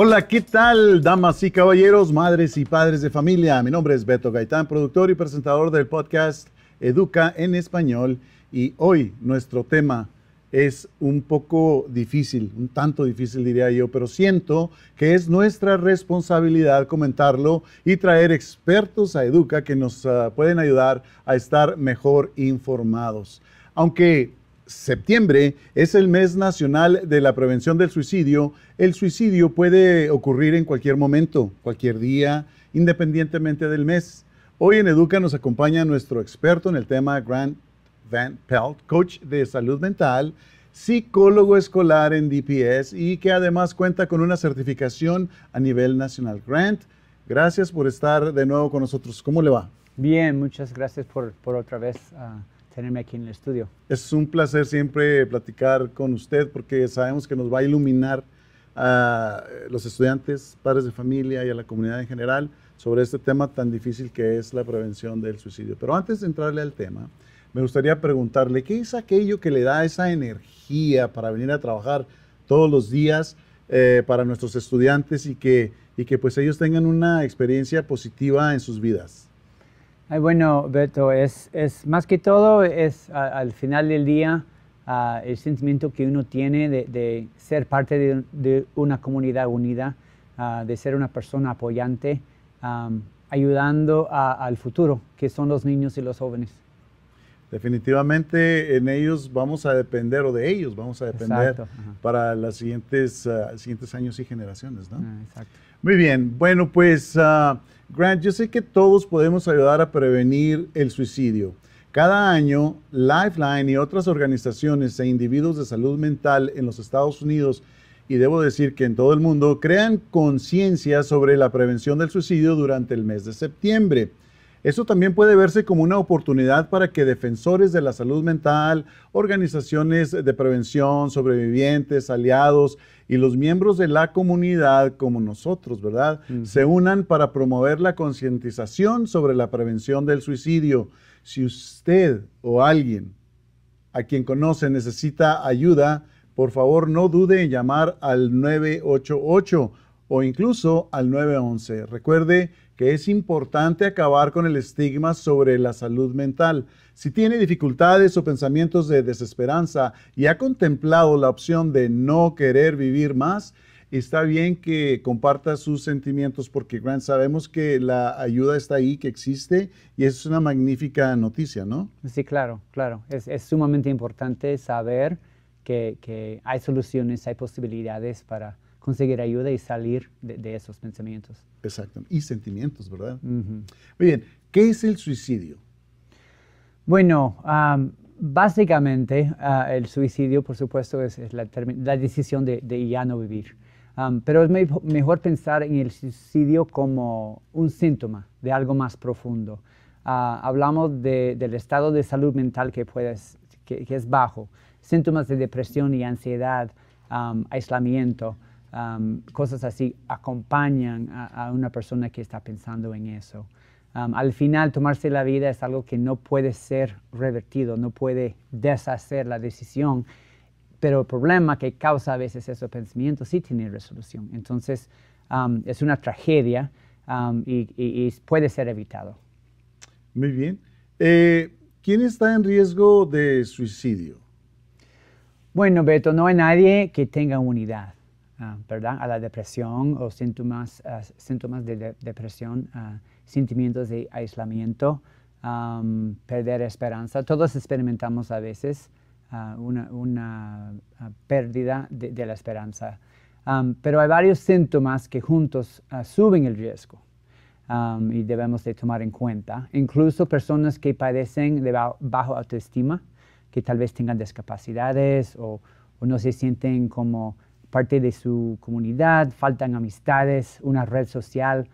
Hola, ¿qué tal, damas y caballeros, madres y padres de familia? Mi nombre es Beto Gaitán, productor y presentador del podcast Educa en Español. Y hoy nuestro tema es un poco difícil, un tanto difícil diría yo, pero siento que es nuestra responsabilidad comentarlo y traer expertos a Educa que nos uh, pueden ayudar a estar mejor informados. Aunque septiembre es el mes nacional de la prevención del suicidio, el suicidio puede ocurrir en cualquier momento, cualquier día, independientemente del mes. Hoy en Educa nos acompaña nuestro experto en el tema, Grant Van Pelt, coach de salud mental, psicólogo escolar en DPS y que además cuenta con una certificación a nivel nacional. Grant, gracias por estar de nuevo con nosotros. ¿Cómo le va? Bien, muchas gracias por, por otra vez uh, tenerme aquí en el estudio. Es un placer siempre platicar con usted porque sabemos que nos va a iluminar a los estudiantes, padres de familia y a la comunidad en general sobre este tema tan difícil que es la prevención del suicidio. Pero antes de entrarle al tema, me gustaría preguntarle, ¿qué es aquello que le da esa energía para venir a trabajar todos los días eh, para nuestros estudiantes y que, y que pues ellos tengan una experiencia positiva en sus vidas? Bueno, Beto, es, es, más que todo, es al final del día el sentimiento que uno tiene de, ser parte de, una comunidad unida, uh, de ser una persona apoyante, um, ayudando al futuro, que son los niños y los jóvenes. Definitivamente en ellos vamos a depender, o de ellos vamos a depender para los siguientes, uh, siguientes años y generaciones, ¿no? Ah, exacto. Muy bien, bueno, pues uh, Grant, yo sé que todos podemos ayudar a prevenir el suicidio. Cada año, Lifeline y otras organizaciones e individuos de salud mental en los Estados Unidos, y debo decir que en todo el mundo, crean conciencia sobre la prevención del suicidio durante el mes de septiembre. Eso también puede verse como una oportunidad para que defensores de la salud mental, organizaciones de prevención, sobrevivientes, aliados y los miembros de la comunidad como nosotros, ¿verdad? Se unan para promover la concientización sobre la prevención del suicidio. Si usted o alguien a quien conoce necesita ayuda, por favor no dude en llamar al 988 o incluso al 911. Recuerde que es importante acabar con el estigma sobre la salud mental. Si tiene dificultades o pensamientos de desesperanza y ha contemplado la opción de no querer vivir más, está bien que comparta sus sentimientos porque, Grant, sabemos que la ayuda está ahí, que existe y es una magnífica noticia, ¿no? Sí, claro, claro. Es, sumamente importante saber que hay soluciones, hay posibilidades para conseguir ayuda y salir de, de esos pensamientos. Exacto. Y sentimientos, ¿verdad? Uh -huh. Muy bien. ¿Qué es el suicidio? Bueno, um, básicamente uh, el suicidio, por supuesto, es, es la, la, decisión de, de, ya no vivir. Um, pero es me mejor pensar en el suicidio como un síntoma de algo más profundo. Uh, hablamos de, del estado de salud mental que, puedes, que, que, es bajo, síntomas de depresión y ansiedad, um, aislamiento, Um, cosas así acompañan a, a, una persona que está pensando en eso. Um, al final, tomarse la vida es algo que no puede ser revertido, no puede deshacer la decisión, pero el problema que causa a veces esos pensamientos sí tiene resolución. Entonces, um, es una tragedia y, y, y, puede ser evitado. Muy bien. Eh, ¿Quién está en riesgo de suicidio? Bueno, Beto, no hay nadie que tenga unidad. ¿Verdad? a la depresión o síntomas, uh, síntomas de, de depresión, uh, sentimientos de aislamiento, perder esperanza. Todos experimentamos a veces una, pérdida de, la esperanza. Pero hay varios síntomas que juntos suben el riesgo y debemos de tomar en cuenta. Incluso personas que padecen de bajo autoestima, que tal vez tengan discapacidades o no se sienten como parte de su comunidad, faltan amistades, una red social,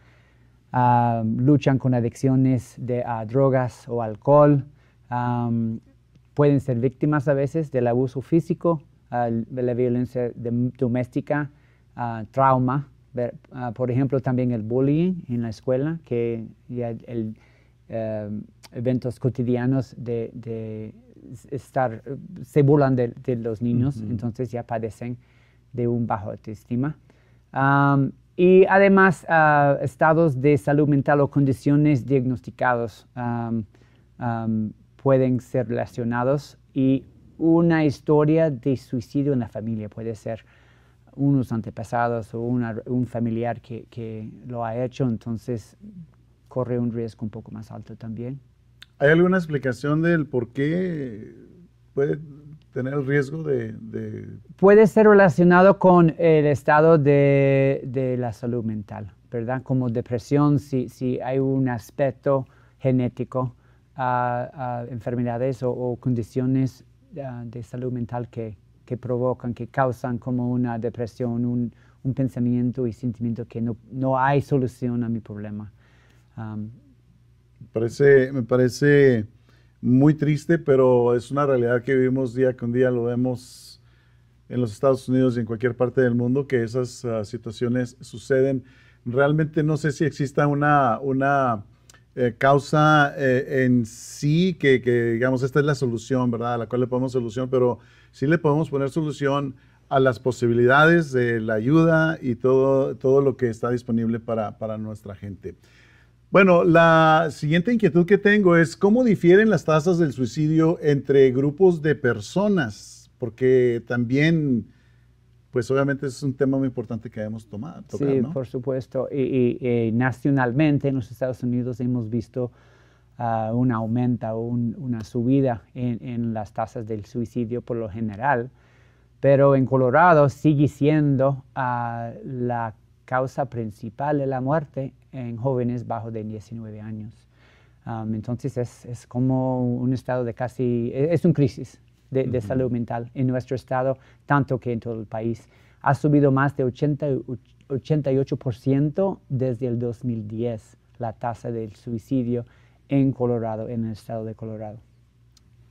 uh, luchan con adicciones de uh, drogas o alcohol, um, pueden ser víctimas a veces del abuso físico, uh, de la violencia de, doméstica, trauma, ver, por ejemplo también el bullying en la escuela, que ya el, eventos cotidianos de, de, estar, se burlan de, de los niños, uh -huh. entonces ya padecen de un bajo autoestima. Y además uh, estados de salud mental o condiciones diagnosticados pueden ser relacionados y una historia de suicidio en la familia puede ser unos antepasados o un familiar que, que, lo ha hecho, entonces corre un riesgo un poco más alto también. ¿Hay alguna explicación del por qué puede tener el riesgo de, Puede ser relacionado con el estado de, de la salud mental, ¿verdad? Como depresión, si, si hay un aspecto genético a, enfermedades o, condiciones ah, de salud mental que, que, provocan, que causan como una depresión, un, un pensamiento y sentimiento que no, no, hay solución a mi problema. parece, me parece muy triste, pero es una realidad que vivimos día con día, lo vemos en los Estados Unidos y en cualquier parte del mundo, que esas ah, situaciones suceden. Realmente no sé si exista una, una eh, causa eh, en sí, que, digamos, esta es la solución, ¿verdad? A la cual le ponemos solución, pero sí le podemos poner solución a las posibilidades de la ayuda y todo, todo lo que está disponible para, para nuestra gente. Bueno, la siguiente inquietud que tengo es cómo difieren las tasas del suicidio entre grupos de personas, porque también pues obviamente es un tema muy importante que debemos tomar. sí, por supuesto. Y, nacionalmente en los Estados Unidos hemos visto uh, un aumento, una subida en, las tasas del suicidio por lo general, pero en Colorado sigue siendo uh, la causa principal de la muerte en jóvenes bajo de 19 años. Um, entonces es, es, como un estado de casi, es, un crisis de, salud mental en nuestro estado, tanto que en todo el país. Ha subido más de 80, 88% desde el 2010 la tasa del suicidio en Colorado, en el estado de Colorado.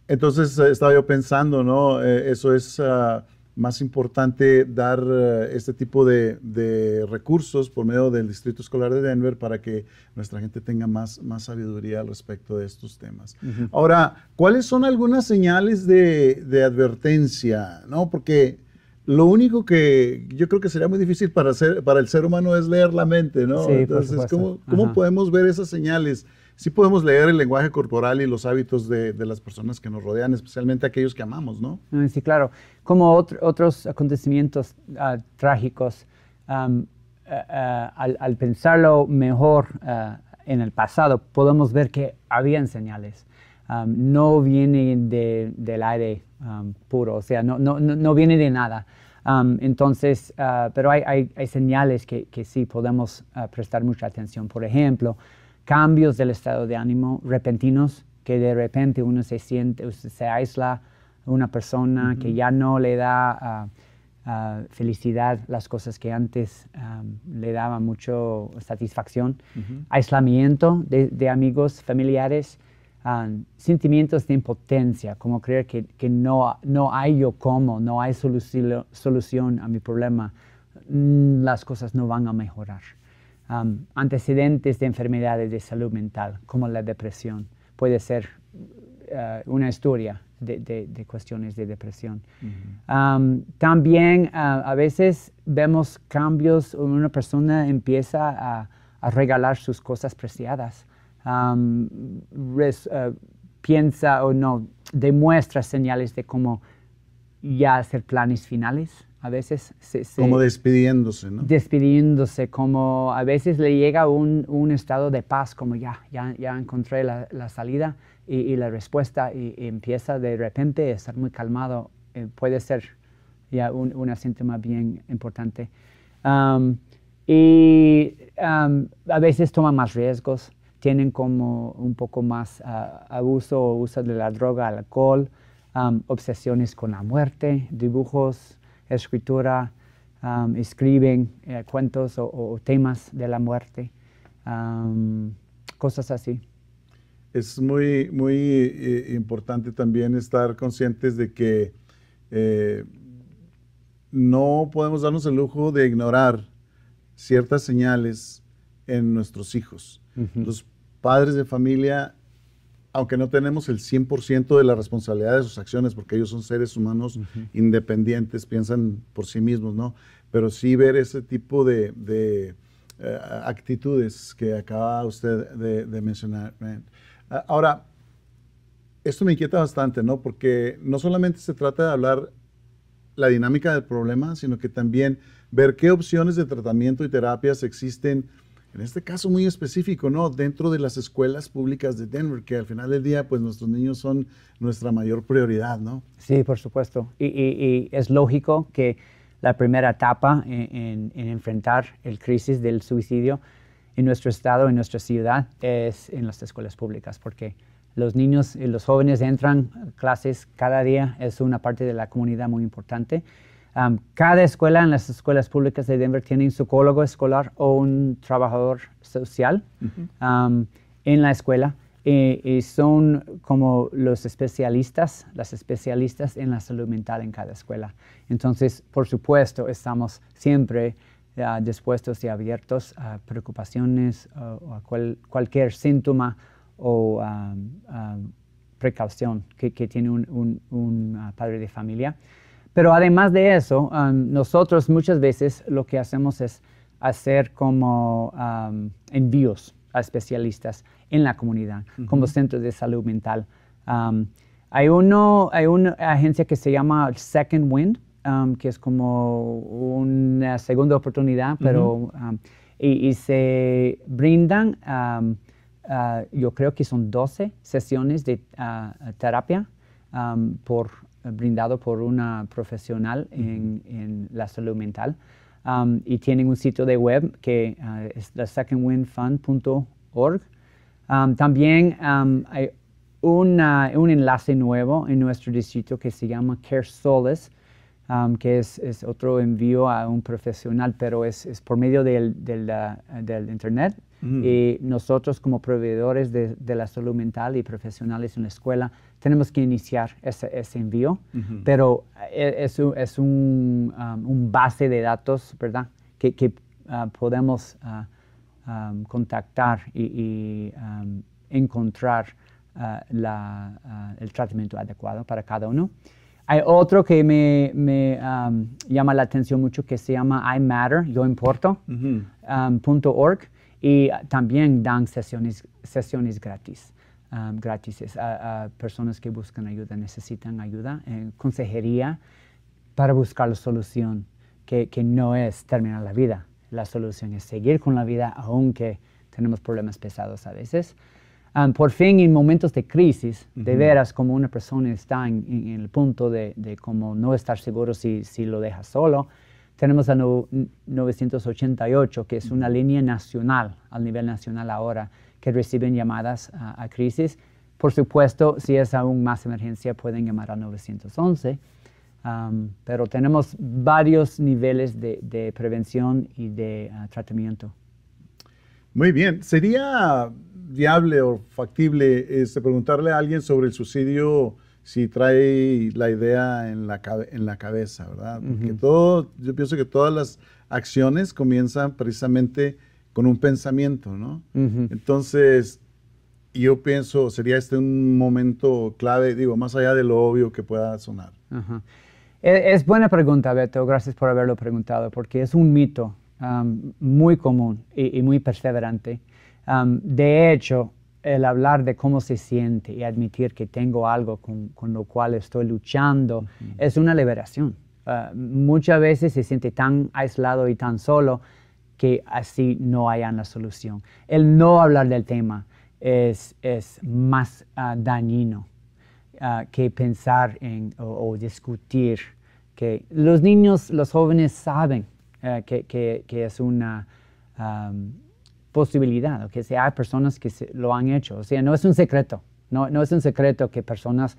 Entonces eh, estaba yo pensando, ¿no? Eh, eso es ah, más importante dar eh, este tipo de, recursos por medio del Distrito Escolar de Denver para que nuestra gente tenga más, más sabiduría al respecto de estos temas. Ahora, ¿cuáles son algunas señales de, advertencia? ¿no? Porque lo único que yo creo que sería muy difícil para, para el ser humano es leer la mente, ¿no? Entonces, ¿cómo, ¿cómo podemos ver esas señales? Sí podemos leer el lenguaje corporal y los hábitos de, las personas que nos rodean, especialmente aquellos que amamos, ¿no? Ah, sí, claro. Como otros acontecimientos ah, trágicos, al, pensarlo mejor ah, en el pasado, podemos ver que habían señales. no viene del aire puro, o sea, no, no, no, viene de nada. entonces, pero hay, señales que, que sí podemos prestar mucha atención. Por ejemplo, cambios del estado de ánimo repentinos, que de repente uno se siente, se aísla, una persona que ya no le da ah, felicidad las cosas que antes le daba mucho satisfacción, aislamiento de, amigos, familiares, sentimientos de impotencia, como creer que, no, no hay yo como, no hay solución a mi problema, mm, las cosas no van a mejorar antecedentes de enfermedades de salud mental, como la depresión. Puede ser uh, una historia de, cuestiones de depresión. también uh, a veces vemos cambios, una persona empieza a, regalar sus cosas preciadas. Uh, piensa o no, demuestra señales de cómo ya hacer planes finales a veces se, como despidiéndose, ¿no? Despidiéndose, como a veces le llega un, un estado de paz, como ya, ya, ya encontré la, la salida y, la respuesta y, empieza de repente a estar muy calmado. Eh, puede ser ya un, un síntoma bien importante. Um, y um, a veces toman más riesgos, tienen como un poco más uh, abuso o uso de la droga, alcohol, um, obsesiones con la muerte, dibujos, escritura, um, escriben eh, cuentos o, temas de la muerte, um, cosas así. Es muy, muy eh, importante también estar conscientes de que eh, no podemos darnos el lujo de ignorar ciertas señales en nuestros hijos. Los padres de familia aunque no tenemos el 100% de la responsabilidad de sus acciones, porque ellos son seres humanos independientes, piensan por sí mismos, ¿no? pero sí ver ese tipo de, de eh, actitudes que acaba usted de, mencionar. Ah, ahora, esto me inquieta bastante, ¿no? Porque no solamente se trata de hablar la dinámica del problema, sino que también ver qué opciones de tratamiento y terapias existen, en este caso muy específico, ¿no? Dentro de las escuelas públicas de Denver, que al final del día, pues nuestros niños son nuestra mayor prioridad, ¿no? Sí, por supuesto. Y, es lógico que la primera etapa en, enfrentar el crisis del suicidio en nuestro estado, en nuestra ciudad, es en las escuelas públicas, porque los niños y los jóvenes entran a clases cada día, es una parte de la comunidad muy importante cada escuela en las escuelas públicas de Denver tiene un psicólogo escolar o un trabajador social en la escuela y, son como los especialistas, las especialistas en la salud mental en cada escuela. Entonces, por supuesto, estamos siempre dispuestos y abiertos a preocupaciones o a cualquier síntoma o precaución que, tiene un, ah, padre de familia. Pero además de eso, um, nosotros muchas veces lo que hacemos es hacer como um, envíos a especialistas en la comunidad, como centros de salud mental. Um, hay, uno, hay una agencia que se llama Second Wind, que es como una segunda oportunidad, pero y, se brindan, uh, yo creo que son 12 sesiones de uh, terapia por brindado por una profesional en, la salud mental. Um, y tienen un sitio de web que uh, es la secondwindfund.org. Um, también um, hay un enlace nuevo en nuestro distrito que se llama Care Solace, que es, otro envío a un profesional, pero es, por medio del, del Internet. Y nosotros como proveedores de, la salud mental y profesionales en la escuela tenemos que iniciar ese, envío, pero eh, es, es un, um, un, base de datos, ¿verdad? Que, que uh, podemos uh, um, contactar y, um, encontrar la, el tratamiento adecuado para cada uno. Hay otro que me, me llama la atención mucho que se llama I Matter, yo importo, .org y también dan sesiones, sesiones gratis, um, gratis a, personas que buscan ayuda, necesitan ayuda, eh, consejería para buscar la solución, que, que, no es terminar la vida. La solución es seguir con la vida aunque tenemos problemas pesados a veces. Um, por fin, en momentos de crisis, de veras, como una persona está en, el punto de, de, como no estar seguro si, si lo deja solo, tenemos a 988, que es una línea nacional, al nivel nacional ahora, que reciben llamadas a, crisis. Por supuesto, si es aún más emergencia, pueden llamar al 911. Um, pero tenemos varios niveles de, prevención y de uh, tratamiento. Muy bien. ¿Sería viable o factible este, preguntarle a alguien sobre el suicidio si trae la idea en la, en la cabeza, ¿verdad? Porque todo, yo pienso que todas las acciones comienzan precisamente con un pensamiento, ¿no? Entonces, yo pienso, sería este un momento clave, digo, más allá de lo obvio que pueda sonar. E, es, buena pregunta, Beto, gracias por haberlo preguntado, porque es un mito muy común y, muy perseverante. de hecho, el hablar de cómo se siente y admitir que tengo algo con, lo cual estoy luchando es una liberación. Ah, muchas veces se siente tan aislado y tan solo que así no hayan la solución. El no hablar del tema es, es más uh, dañino ah, que pensar en o, discutir. Que los niños, los jóvenes saben eh, que, que, es una posibilidad, que hay personas que lo han hecho. O sea, no es un secreto, no, no es un secreto que personas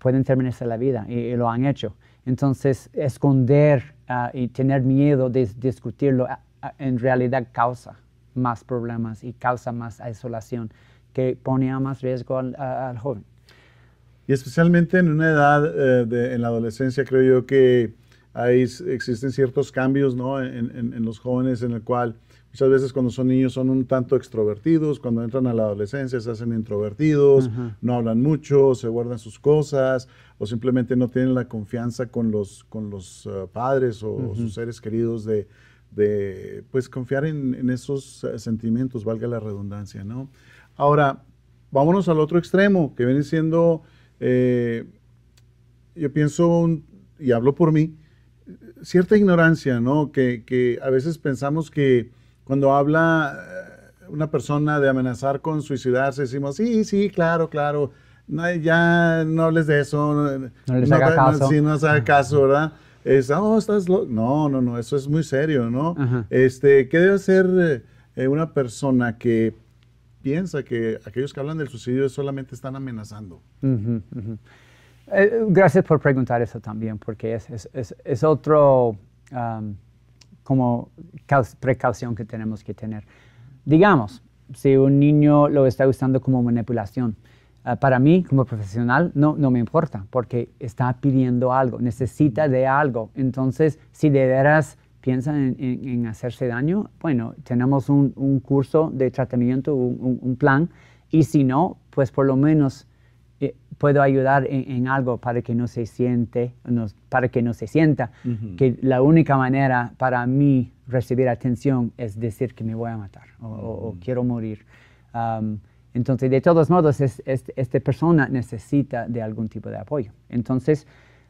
pueden terminarse la vida y, lo han hecho. Entonces, esconder ah, y tener miedo de discutirlo ah, ah, en realidad causa más problemas y causa más isolación que pone a más riesgo al, joven. Y especialmente en una edad, eh, de, en la adolescencia, creo yo que hay, existen ciertos cambios ¿no? en, en, en los jóvenes en el cual Muchas veces cuando son niños son un tanto extrovertidos, cuando entran a la adolescencia se hacen introvertidos, no hablan mucho, se guardan sus cosas o simplemente no tienen la confianza con los, con los uh, padres o, sus seres queridos de, de pues confiar en, esos uh, sentimientos, valga la redundancia, ¿no? Ahora, vámonos al otro extremo, que viene siendo, eh, yo pienso, y hablo por mí, cierta ignorancia, ¿no? Que, que a veces pensamos que cuando habla eh, una persona de amenazar con suicidarse, decimos, sí, sí, claro, claro, no, ya no hables de eso. No les haga caso. Sí, no haga caso, ¿verdad? Es, oh, estás No, no, no, eso es muy serio, ¿no? Este, ¿Qué debe hacer eh, una persona que piensa que aquellos que hablan del suicidio solamente están amenazando? Eh, gracias por preguntar eso también, porque es, es, es, es otro como precaución que tenemos que tener. Digamos, si un niño lo está usando como manipulación, ah, para mí como profesional no, no me importa porque está pidiendo algo, necesita de algo. Entonces, si de veras piensa en, hacerse daño, bueno, tenemos un, un curso de tratamiento, un, un, plan, y si no, pues por lo menos eh, puedo ayudar en, algo para que no se siente, para que no se sienta, que la única manera para mí recibir atención es decir que me voy a matar o, quiero morir. Entonces, de todos modos, esta persona necesita de algún tipo de apoyo. Entonces,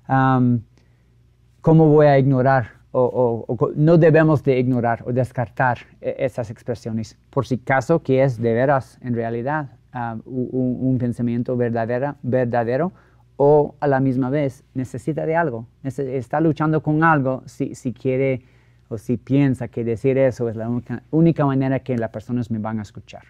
¿cómo voy a ignorar o, no debemos de ignorar o descartar e, esas expresiones por si caso que es de veras en realidad un, pensamiento verdadero, verdadero o a la misma vez necesita de algo, está luchando con algo si, si quiere o si piensa que decir eso es la única, manera que las personas me van a escuchar.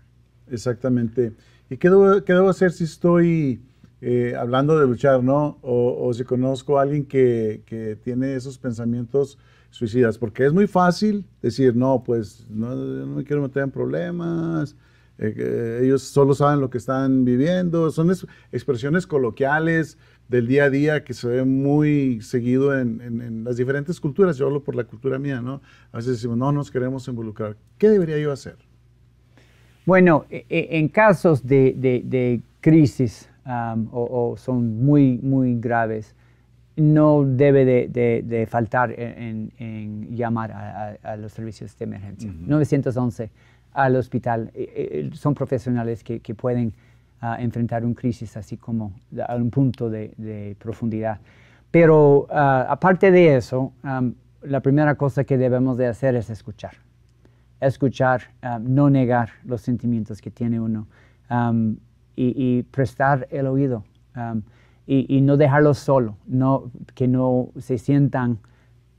Exactamente. ¿Y qué debo, qué debo hacer si estoy eh, hablando de luchar, no? O, si conozco a alguien que, tiene esos pensamientos suicidas, porque es muy fácil decir, no, pues no, no me quiero meter en problemas, eh, ellos solo saben lo que están viviendo, son expresiones coloquiales del día a día que se ven muy seguido en, las diferentes culturas, yo hablo por la cultura mía, ¿no? A veces decimos, no nos queremos involucrar, ¿qué debería yo hacer? Bueno, e, e, en casos de, crisis o, son muy, muy graves, no debe de, faltar en, llamar a, los servicios de emergencia. 911 al hospital. Eh, son profesionales que, pueden ah, enfrentar una crisis así como a un punto de, profundidad. Pero ah, aparte de eso, la primera cosa que debemos de hacer es escuchar. Escuchar, no negar los sentimientos que tiene uno y, prestar el oído y, no dejarlos solo, que no se sientan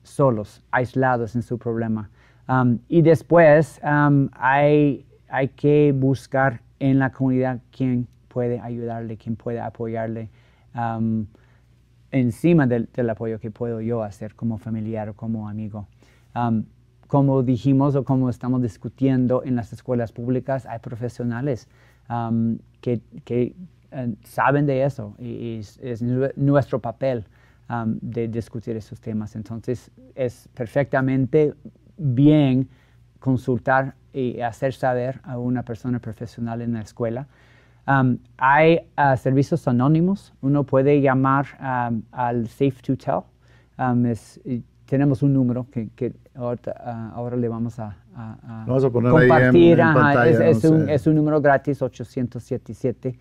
solos, aislados en su problema. Um, y después um, hay, que buscar en la comunidad quién puede ayudarle, quién puede apoyarle um, encima del, apoyo que puedo yo hacer como familiar o como amigo. Como dijimos o como estamos discutiendo en las escuelas públicas, hay profesionales que, que eh, saben de eso y, es, es, nuestro papel de discutir esos temas. Entonces es perfectamente bien consultar y hacer saber a una persona profesional en la escuela. Um, hay uh, servicios anónimos, uno puede llamar um, al Safe to Tell. Um, tenemos un número que, uh, ahora, le vamos a, compartir. es, un, número gratis, 877.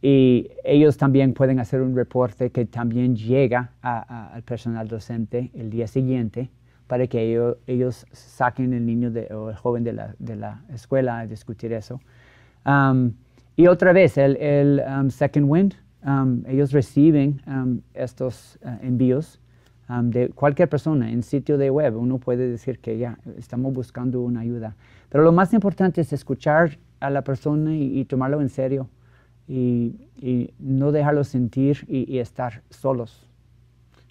y ellos también pueden hacer un reporte que también llega al personal docente el día siguiente para que ellos, ellos saquen el niño o el joven de la, de la, escuela a discutir eso. Um, y otra vez, el, el um, Second Wind, um, ellos reciben estos uh, envíos de cualquier persona en sitio de web. Uno puede decir que ya estamos buscando una ayuda. Pero lo más importante es escuchar a la persona y, tomarlo en serio y, y no dejarlo sentir y, estar solos.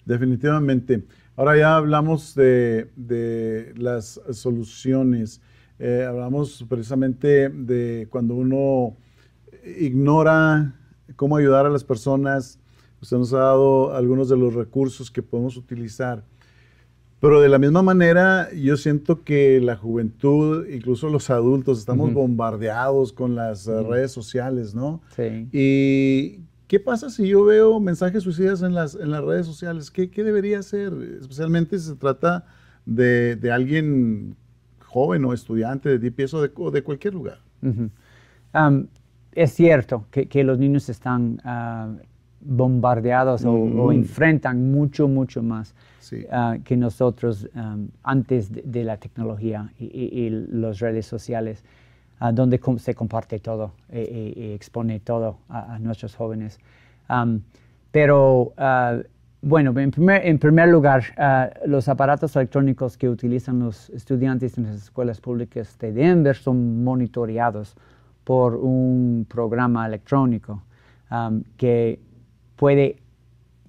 Definitivamente. Ahora ya hablamos de, las soluciones. Eh, hablamos precisamente de cuando uno ignora cómo ayudar a las personas. Usted nos ha dado algunos de los recursos que podemos utilizar. Pero de la misma manera, yo siento que la juventud, incluso los adultos, estamos bombardeados con las eh, redes sociales, ¿no? Sí. Y ¿qué pasa si yo veo mensajes suicidas en las, en las redes sociales? ¿Qué, qué debería hacer? Especialmente si se trata de, de alguien joven o estudiante de DPS o de, o de cualquier lugar. Um, es cierto que, que los niños están bombardeados o, o, enfrentan mucho, mucho más Sí. ah, que nosotros um, antes de, de la tecnología y, y- y las redes sociales, ah, donde com- se comparte todo y, y- y expone todo a, a nuestros jóvenes. Um, pero, ah, bueno, en primer, en primer lugar, los aparatos electrónicos que utilizan los estudiantes en las escuelas públicas de Denver son monitoreados por un programa electrónico um, que puede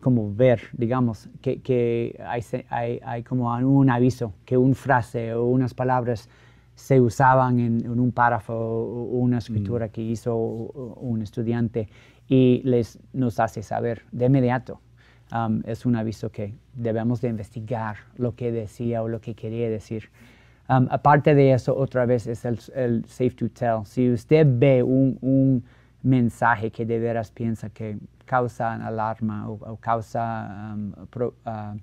como ver, digamos, que, que hay, se- hay, hay como un aviso, que una frase o unas palabras se usaban en, en un párrafo o una escritura que hizo un estudiante y les, nos hace saber de inmediato. Um, es un aviso que debemos de investigar lo que decía o lo que quería decir. Um, aparte de eso, otra vez es el, el safe to tell. Si usted ve un, un mensaje que de veras piensa que causa alarma o, o causa um, pro- ah,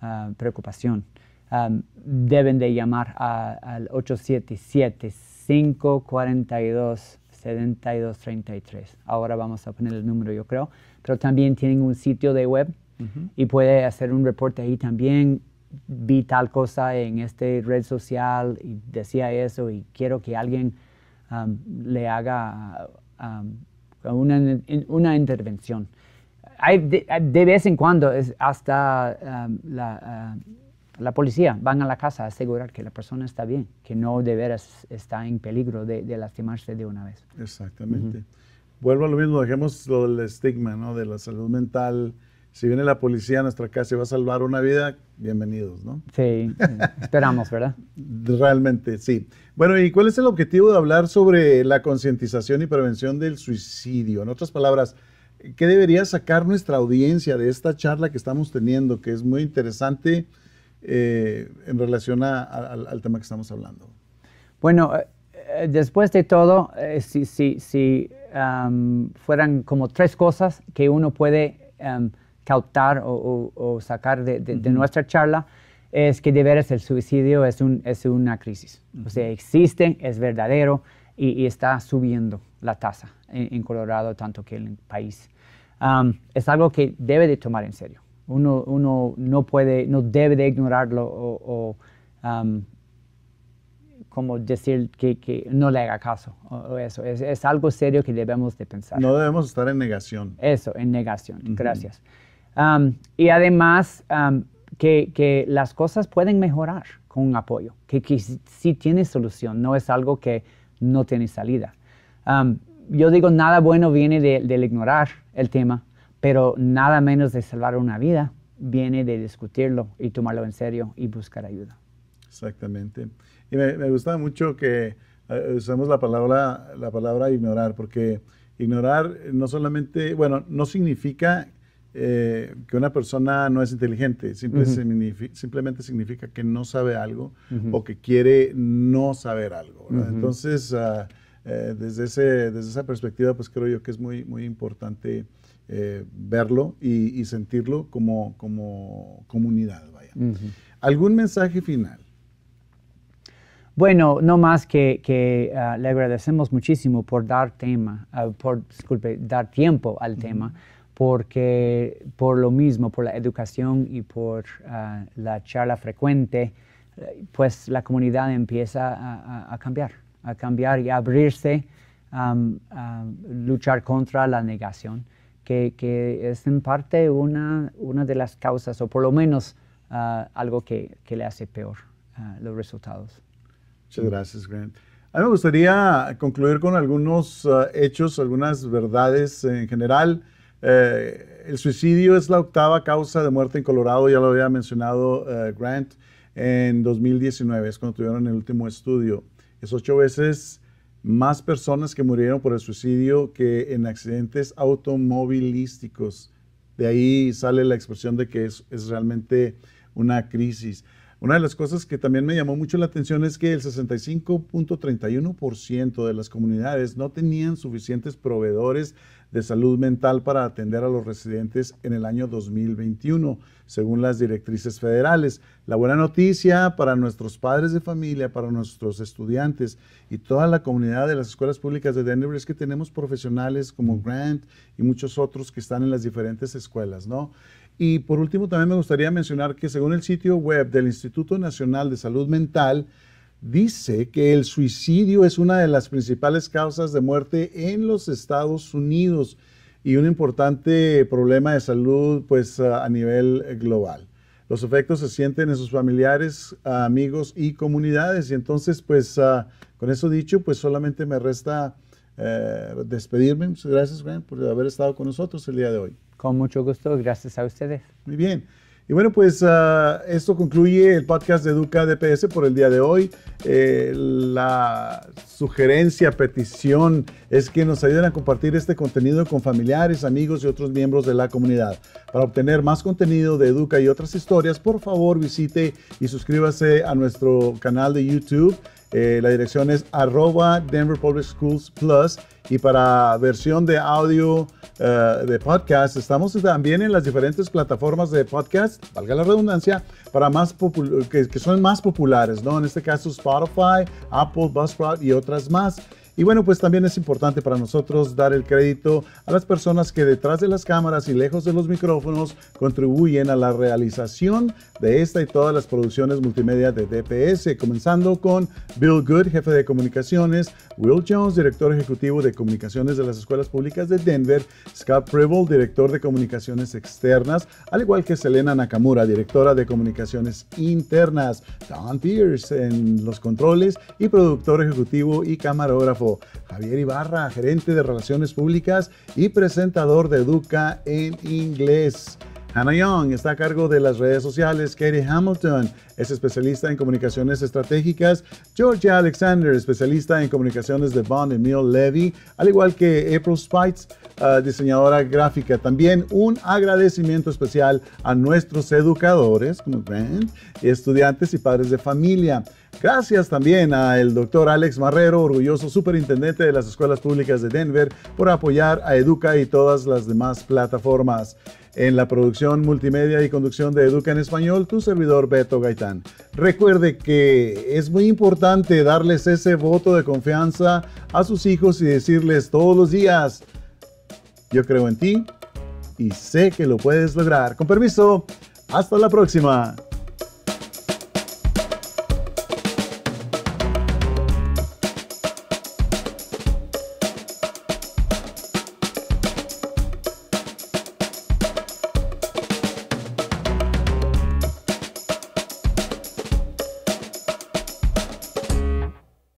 ah, preocupación, um, deben de llamar a- al 877-542-7233. Ahora vamos a poner el número, yo creo. Pero también tienen un sitio de web y puede hacer un reporte ahí también. Vi tal cosa en esta red social y decía eso y quiero que alguien um, le haga um, una, una intervención. Hay de, vez en cuando, es hasta la, la policía van a la casa a asegurar que la persona está bien, que no de veras está en peligro de, de lastimarse de una vez. Exactamente. Vuelvo a lo mismo, dejemos lo del estigma, ¿no? De la salud mental. Si viene la policía a nuestra casa y va a salvar una vida, bienvenidos, ¿no? Sí, esperamos, ¿verdad? Realmente, sí. Bueno, ¿y cuál es el objetivo de hablar sobre la concientización y prevención del suicidio? En otras palabras, ¿qué debería sacar nuestra audiencia de esta charla que estamos teniendo, que es muy interesante eh, en relación a- a- al, tema que estamos hablando? Bueno, eh, eh, después de todo, eh, si, si, si um, fueran como tres cosas que uno puede um, cautar o, o- o sacar de, de- de nuestra charla, es que de veras el suicidio es, un, es una crisis. O sea, existe, es verdadero y, y está subiendo la tasa en, en Colorado, tanto que en el país. Um, es algo que debe de tomar en serio. Uno, uno no puede, no debe de ignorarlo o, o, um, como decir que, que no le haga caso o, o eso. Es, es algo serio que debemos de pensar. No debemos estar en negación. Eso, en negación. Gracias. Um, y además, um, que, que las cosas pueden mejorar con un apoyo, que, que sí sí tiene solución, no es algo que no tiene salida. Um, yo digo, nada bueno viene de- del ignorar el tema, pero nada menos de salvar una vida viene de discutirlo y tomarlo en serio y buscar ayuda. Exactamente. Y me, me gusta mucho que eh, usemos la palabra, la palabra ignorar, porque ignorar no solamente, bueno, no significa eh, que una persona no es inteligente, simple- simplemente significa que no sabe algo o que quiere no saber algo. Entonces, ah, eh, desde, ese, desde esa perspectiva, pues creo yo que es muy, muy importante eh, verlo y, y sentirlo como, como comunidad. Vaya. ¿Algún mensaje final? Bueno, no más que, que ah, le agradecemos muchísimo por dar tema, ah, por, disculpe, dar tiempo al tema, porque por lo mismo, por la educación y por ah, la charla frecuente, pues la comunidad empieza a, a- a cambiar, a cambiar y a abrirse, am, a luchar contra la negación, que, que es en parte una, una de las causas, o por lo menos ah, algo que, que le hace peor ah, los resultados. Muchas gracias, Grant. A mí me gustaría concluir con algunos uh, hechos, algunas verdades en general. Eh, el suicidio es la octava causa de muerte en Colorado, ya lo había mencionado uh, Grant en 2019, es cuando tuvieron el último estudio. Es ocho veces más personas que murieron por el suicidio que en accidentes automovilísticos. De ahí sale la expresión de que es, es realmente una crisis. Una de las cosas que también me llamó mucho la atención es que el 65.31% de las comunidades no tenían suficientes proveedores de salud mental para atender a los residentes en el año 2021, según las directrices federales. La buena noticia para nuestros padres de familia, para nuestros estudiantes y toda la comunidad de las escuelas públicas de Denver es que tenemos profesionales como Grant y muchos otros que están en las diferentes escuelas, ¿no? Y por último, también me gustaría mencionar que según el sitio web del Instituto Nacional de Salud Mental, dice que el suicidio es una de las principales causas de muerte en los Estados Unidos y un importante problema de salud pues a nivel global. Los efectos se sienten en sus familiares, amigos y comunidades. Y entonces, pues con eso dicho, pues solamente me resta eh, despedirme. Muchas gracias, por haber estado con nosotros el día de hoy. Con mucho gusto, gracias a ustedes. Muy bien. Y bueno, pues ah, esto concluye el podcast de Educa DPS por el día de hoy. Eh, la sugerencia, petición es que nos ayuden a compartir este contenido con familiares, amigos y otros miembros de la comunidad. Para obtener más contenido de Educa y otras historias, por favor visite y suscríbase a nuestro canal de YouTube. Eh, la dirección es arroba Denver Public Schools Plus y para versión de audio eh, de podcast, estamos también en las diferentes plataformas de podcast, valga la redundancia, para más que, que, son más populares, ¿no? En este caso Spotify, Apple, Buzzsprout y otras más. Y bueno, pues también es importante para nosotros dar el crédito a las personas que detrás de las cámaras y lejos de los micrófonos contribuyen a la realización de esta y todas las producciones multimedia de DPS, comenzando con Bill Good, jefe de comunicaciones, Will Jones, director ejecutivo de comunicaciones de las escuelas públicas de Denver, Scott Pribble, director de comunicaciones externas, al igual que Selena Nakamura, directora de comunicaciones internas, Don Pierce en los controles y productor ejecutivo y camarógrafo Javier Ibarra, gerente de Relaciones Públicas y presentador de Educa en inglés. Hannah Young está a cargo de las redes sociales. Katie Hamilton es especialista en comunicaciones estratégicas. Georgia Alexander, especialista en comunicaciones de Bond Emil Levy, al igual que April Spites, uh, diseñadora gráfica. También un agradecimiento especial a nuestros educadores, como Grant, estudiantes y padres de familia. Gracias también al doctor Alex Marrero, orgulloso superintendente de las escuelas públicas de Denver, por apoyar a Educa y todas las demás plataformas. En la producción multimedia y conducción de Educa en Español, tu servidor Beto Gaitán. Recuerde que es muy importante darles ese voto de confianza a sus hijos y decirles todos los días, yo creo en ti y sé que lo puedes lograr. Con permiso, hasta la próxima.